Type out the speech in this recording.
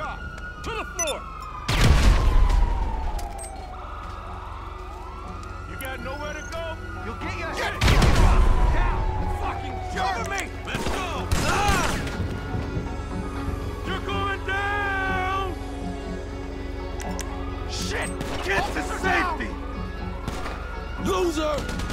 car! To the floor! You got nowhere to go? You'll get your get head it. down! Fucking jerk! Cover me! Let's go! Ah! You're going down! Shit! Get Officer to safety! Down. Loser!